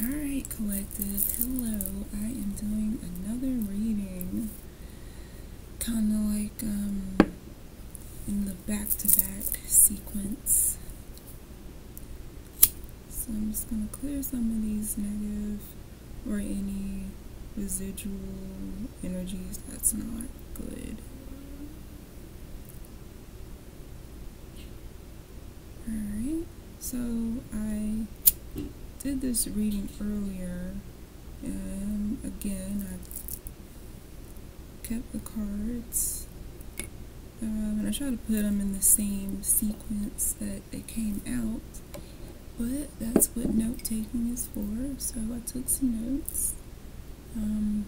Alright, collective. Hello. I am doing another reading. Kind of like um, in the back to back sequence. So I'm just going to clear some of these negative or any residual energies that's not good. Alright, so I did this reading earlier, and again, I kept the cards, um, and I tried to put them in the same sequence that they came out, but that's what note taking is for, so I took some notes. Um,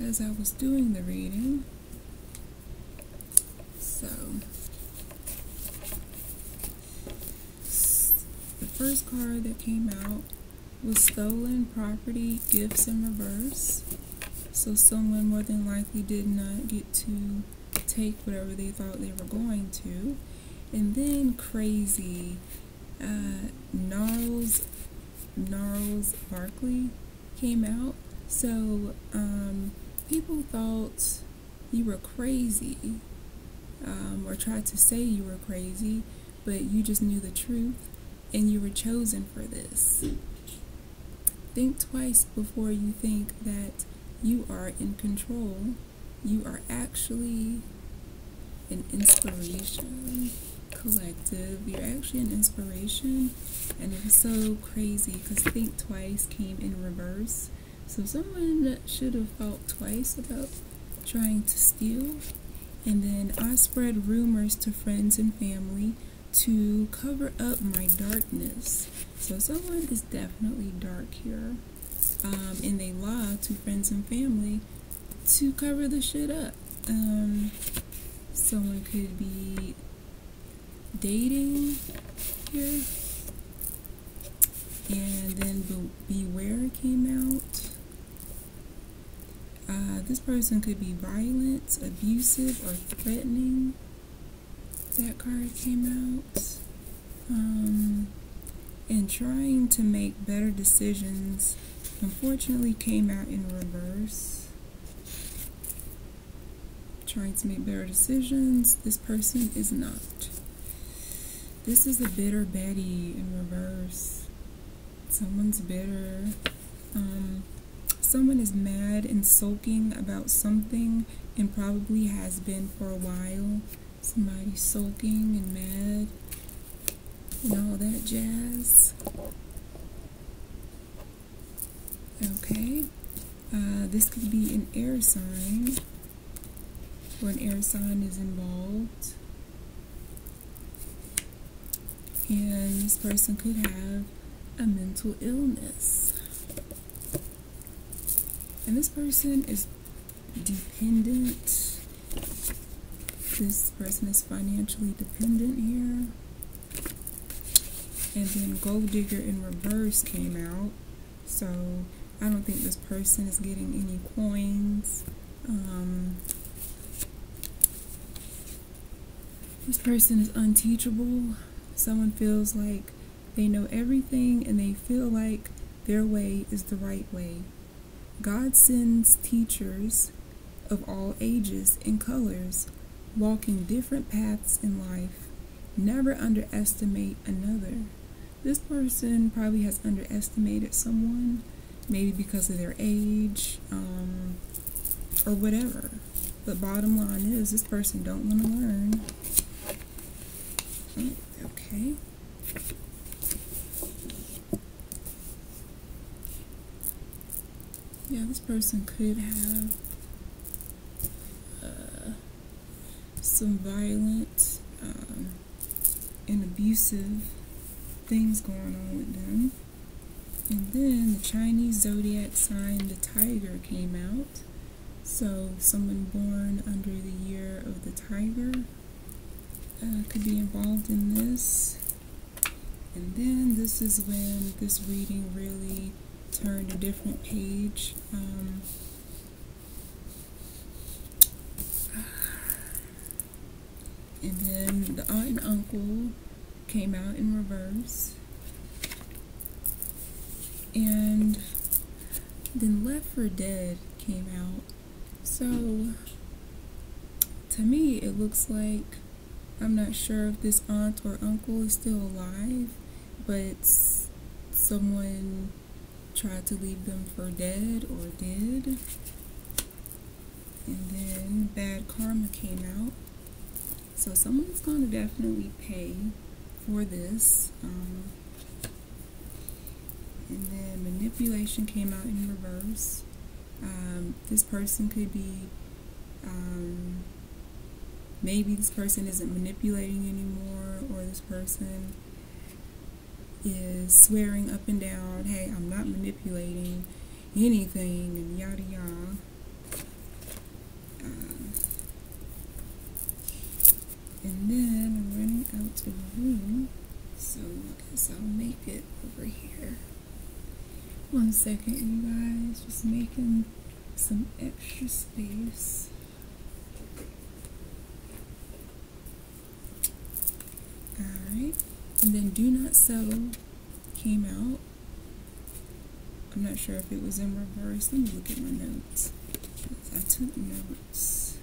as I was doing the reading. So, first card that came out was stolen property gifts in reverse. So someone more than likely did not get to take whatever they thought they were going to. And then crazy, uh, Gnarls, Gnarls Barkley came out. So um, people thought you were crazy um, or tried to say you were crazy, but you just knew the truth and you were chosen for this. Think twice before you think that you are in control. You are actually an inspiration collective. You're actually an inspiration, and it was so crazy because Think Twice came in reverse. So someone should have thought twice about trying to steal. And then I spread rumors to friends and family to cover up my darkness. So someone is definitely dark here. Um, and they lie to friends and family to cover the shit up. Um, someone could be dating here. And then Be Beware came out. Uh, this person could be violent, abusive, or threatening that card came out. Um, and trying to make better decisions unfortunately came out in reverse. Trying to make better decisions, this person is not. This is a bitter Betty in reverse. Someone's bitter. Um, someone is mad and sulking about something and probably has been for a while. Somebody sulking and mad and all that jazz. Okay, uh, this could be an air sign or an air sign is involved. And this person could have a mental illness. And this person is dependent this person is financially dependent here. And then Gold Digger in reverse came out. So I don't think this person is getting any coins. Um, this person is unteachable. Someone feels like they know everything and they feel like their way is the right way. God sends teachers of all ages and colors walking different paths in life. Never underestimate another. This person probably has underestimated someone, maybe because of their age, um, or whatever. But bottom line is, this person don't want to learn. Oh, okay. Yeah, this person could have some violent um, and abusive things going on with them. And then the Chinese zodiac sign, the tiger, came out. So someone born under the year of the tiger uh, could be involved in this. And then this is when this reading really turned a different page. Um, And then the aunt and uncle came out in reverse. And then Left for Dead came out. So to me, it looks like I'm not sure if this aunt or uncle is still alive, but someone tried to leave them for dead or did. And then Bad Karma came out. So someone's going to definitely pay for this. Um, and then Manipulation came out in reverse. Um, this person could be, um, maybe this person isn't manipulating anymore, or this person is swearing up and down, hey, I'm not manipulating anything, and yada yada. Uh, and then I'm running out of room, so I guess I'll make it over here. One second, you guys, just making some extra space. Alright. And then Do Not Settle came out. I'm not sure if it was in reverse. Let me look at my notes. I took notes.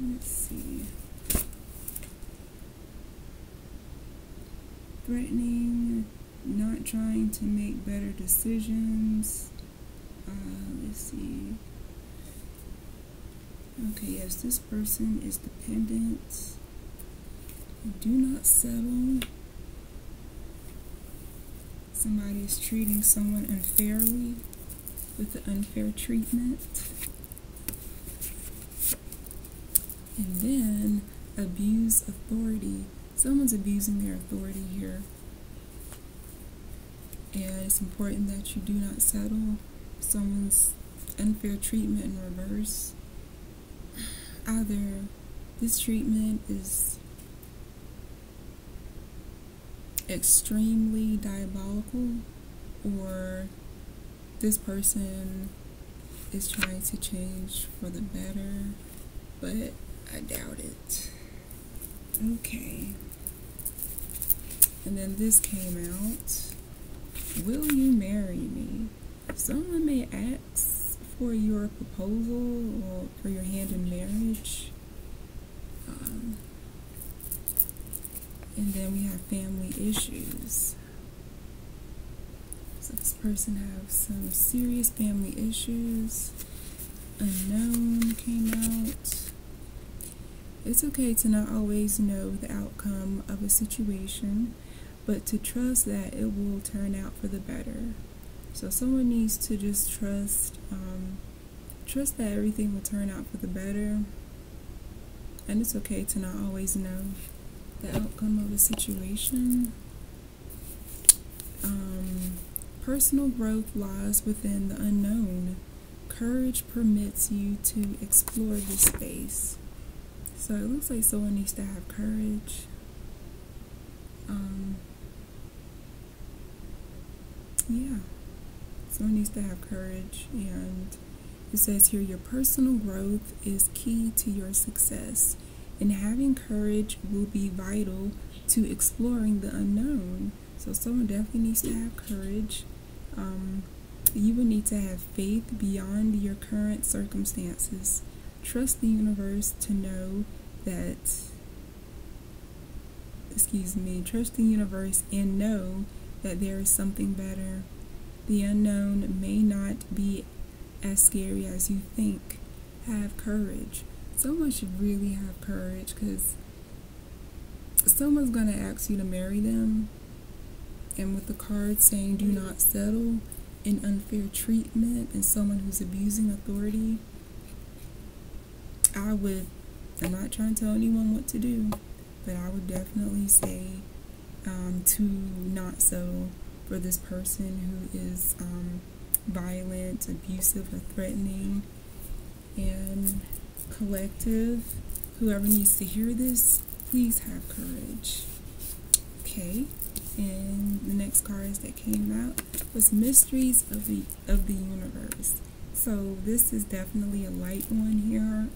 Let's see. Threatening, not trying to make better decisions. Uh, let's see. Okay, yes, this person is dependent. Do not settle somebody is treating someone unfairly with the unfair treatment. And then abuse authority. Someone's abusing their authority here. And it's important that you do not settle someone's unfair treatment in reverse. Either this treatment is extremely diabolical or this person is trying to change for the better, but I doubt it. Okay. And then this came out. Will you marry me? Someone may ask for your proposal or for your hand in marriage. Um, and then we have family issues. So this person has some serious family issues. Unknown came out. It's okay to not always know the outcome of a situation, but to trust that it will turn out for the better. So someone needs to just trust, um, trust that everything will turn out for the better. And it's okay to not always know the outcome of a situation. Um, personal growth lies within the unknown. Courage permits you to explore this space. So it looks like someone needs to have courage. Um, yeah, someone needs to have courage, and it says here your personal growth is key to your success and having courage will be vital to exploring the unknown. So someone definitely needs to have courage. Um, you will need to have faith beyond your current circumstances. Trust the universe to know that, excuse me, trust the universe and know that there is something better. The unknown may not be as scary as you think. Have courage someone should really have courage because someone's going to ask you to marry them and with the card saying do mm-hmm. not settle in unfair treatment and someone who's abusing authority i would i'm not trying to tell anyone what to do but i would definitely say um, to not so for this person who is um, violent abusive or threatening and collective, whoever needs to hear this, please have courage. Okay, and the next cards that came out was Mysteries of the of the Universe. So this is definitely a light one here,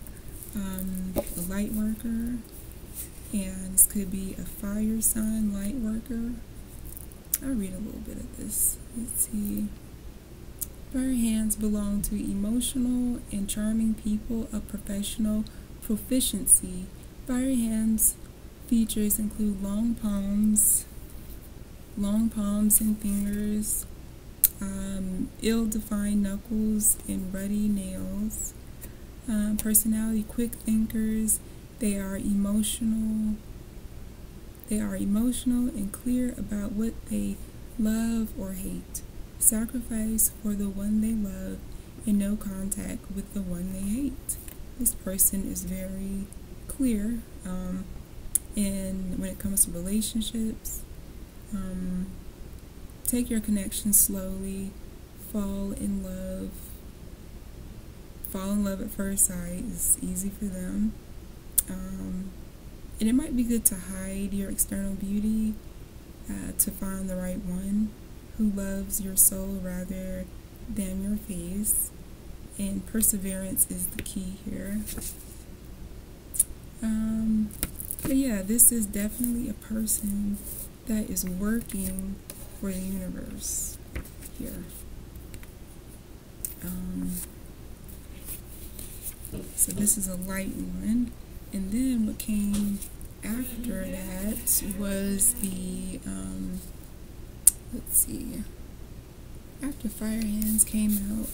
um, a light worker, and this could be a fire sign light I'll read a little bit of this. Let's see. Fire hands belong to emotional and charming people of professional proficiency. Fire hands features include long palms, long palms and fingers, um, ill-defined knuckles and ruddy nails. Um, personality, quick thinkers. They are emotional. They are emotional and clear about what they love or hate. Sacrifice for the one they love and no contact with the one they hate. This person is very clear um, when it comes to relationships. Um, take your connection slowly, fall in love. Fall in love at first sight is easy for them. Um, and it might be good to hide your external beauty uh, to find the right one who loves your soul rather than your face. And perseverance is the key here. Um, but yeah, this is definitely a person that is working for the universe here. Um, so this is a light one. And then what came after that was the, um, let's see, after Fire Hands came out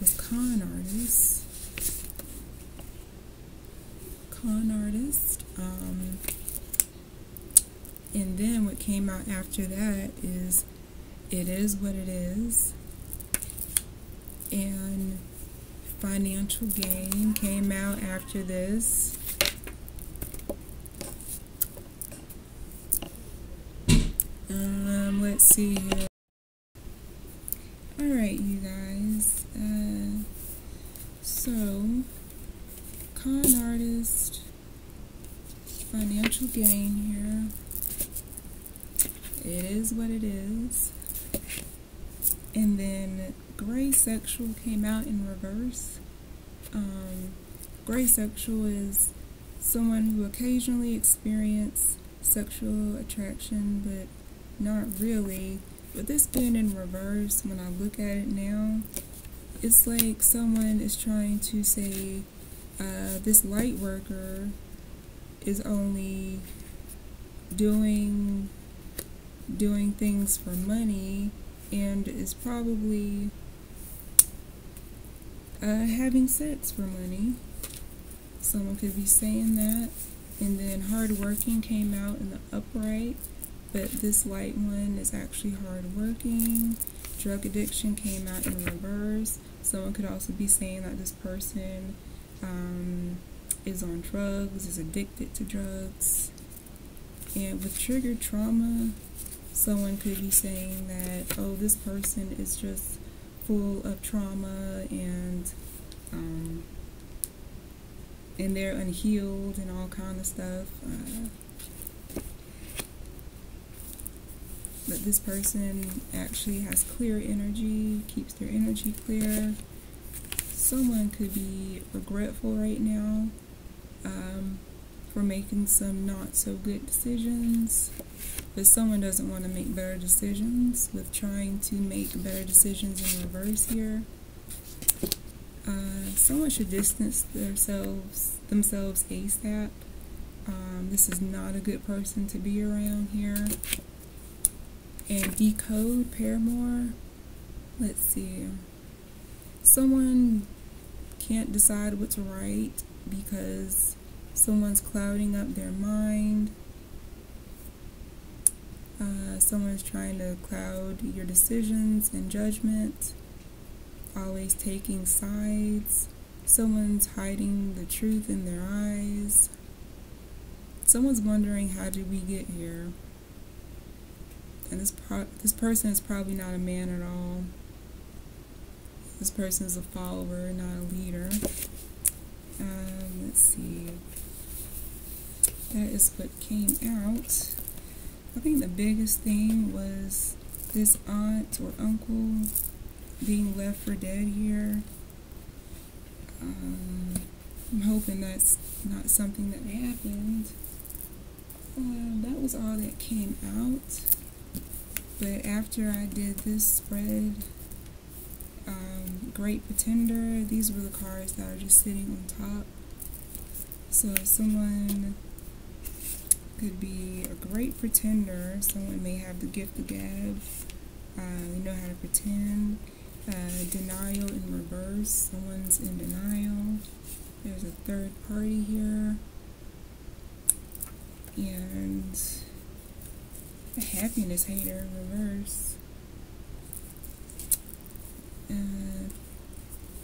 was Con Artist. Con Artist. Um, and then what came out after that is It Is What It Is. And Financial Gain came out after this. Um, let's see here. Alright, you guys. Uh, so, con artist, financial gain here. It is what it is. And then gray sexual came out in reverse. Um, gray sexual is someone who occasionally experience sexual attraction, but not really. But this being in reverse, when I look at it now, it's like someone is trying to say uh, this light worker is only doing doing things for money and is probably uh, having sex for money. Someone could be saying that. And then hard working came out in the upright, but this light one is actually hardworking. Drug addiction came out in reverse. Someone could also be saying that this person um, is on drugs, is addicted to drugs. And with triggered trauma, someone could be saying that, oh, this person is just full of trauma and um, and they're unhealed and all kind of stuff. Uh, but this person actually has clear energy, keeps their energy clear. Someone could be regretful right now um, for making some not so good decisions but someone doesn't want to make better decisions with trying to make better decisions in reverse here. Uh, someone should distance themselves themselves ASAP. Um, this is not a good person to be around here. And decode Paramore. Let's see. Someone can't decide what to write because someone's clouding up their mind uh, someone's trying to cloud your decisions and judgment, always taking sides. Someone's hiding the truth in their eyes. Someone's wondering how did we get here? And this this person is probably not a man at all. This person is a follower, not a leader. Um, let's see. That is what came out. I think the biggest thing was this aunt or uncle being left for dead here. Um, I'm hoping that's not something that happened. Um, that was all that came out. But after I did this spread, um, great pretender. These were the cards that are just sitting on top. So someone could be a great pretender. Someone may have the gift of gab. Uh, they know how to pretend. Uh, denial in reverse. Someone's in denial. There's a third party here. And a happiness hater reverse. Uh,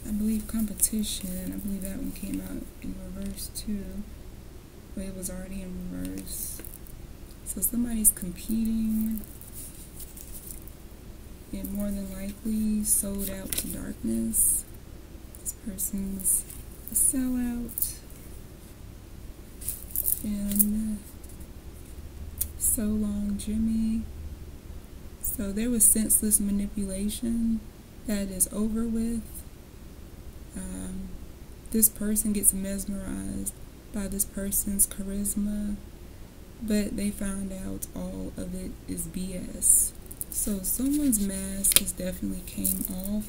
I believe competition. I believe that one came out in reverse too. But it was already in reverse. So somebody's competing and more than likely sold out to darkness. This person's a sellout. And so long, Jimmy. So there was senseless manipulation that is over with. Um, this person gets mesmerized by this person's charisma, but they found out all of it is BS. So someone's mask has definitely came off,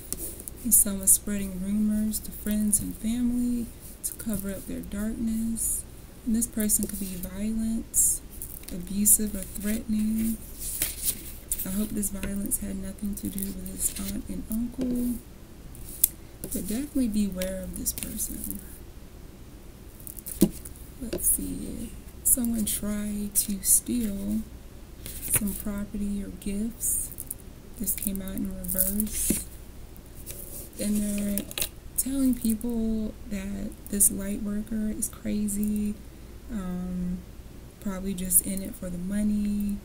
and someone's spreading rumors to friends and family to cover up their darkness. And this person could be violent, abusive, or threatening. I hope this violence had nothing to do with his aunt and uncle. But definitely beware of this person. Let's see. Someone tried to steal some property or gifts. This came out in reverse. And they're telling people that this light worker is crazy, um, probably just in it for the money,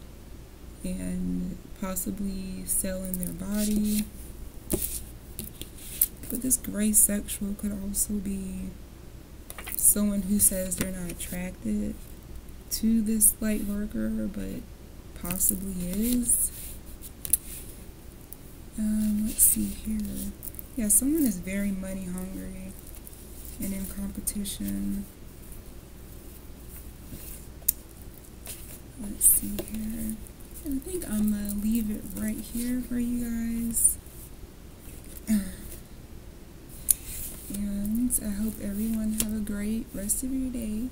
and possibly selling their body. But this gray sexual could also be someone who says they're not attracted to this light worker, but possibly is. Um, let's see here. Yeah, someone is very money hungry and in competition. Let's see here. I think I'm gonna leave it right here for you guys. And I hope everyone have a great rest of your day.